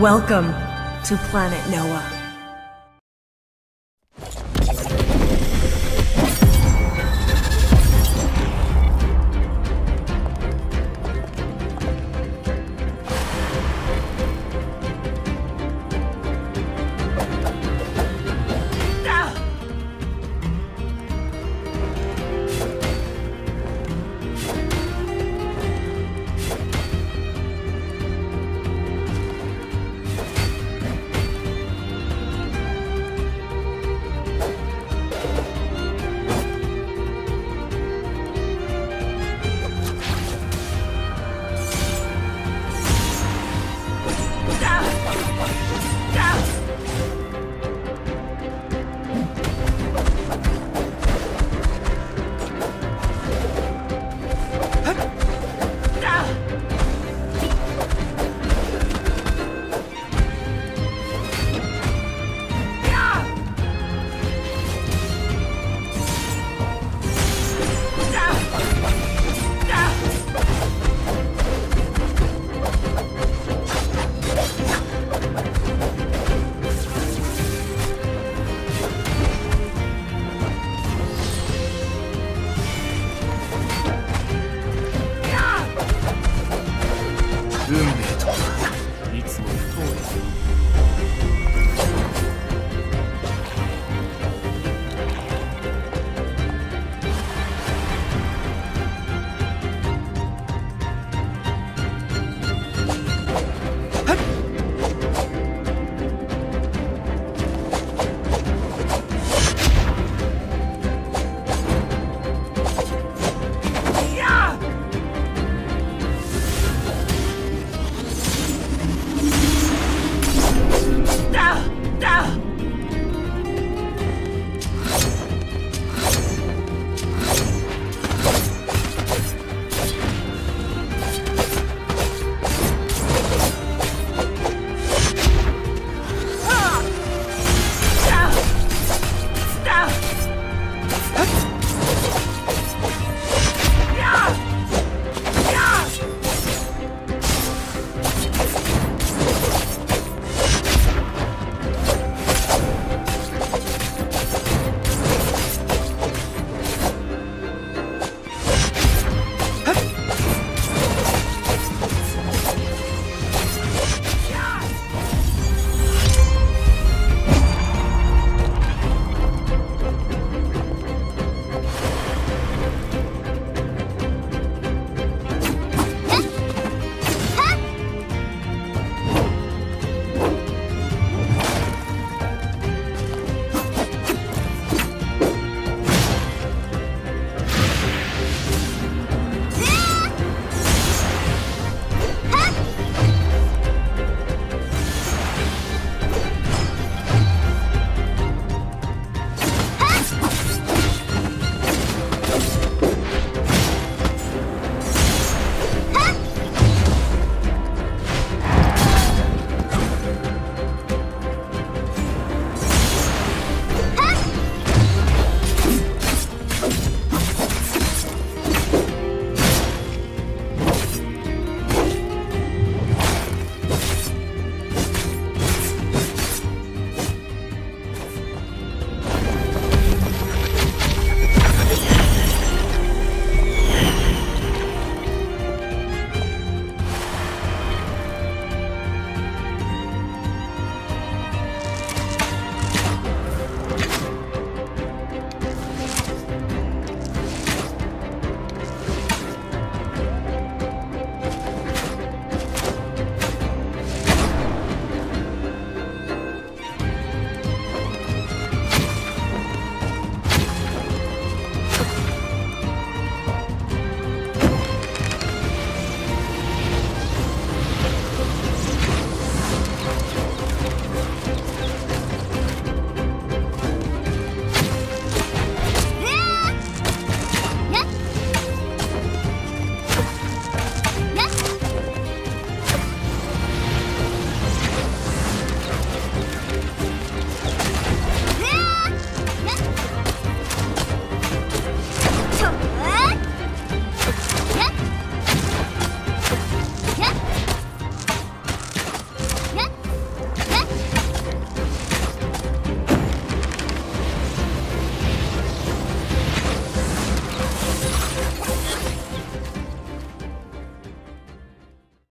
Welcome to Planet Noah. Boom.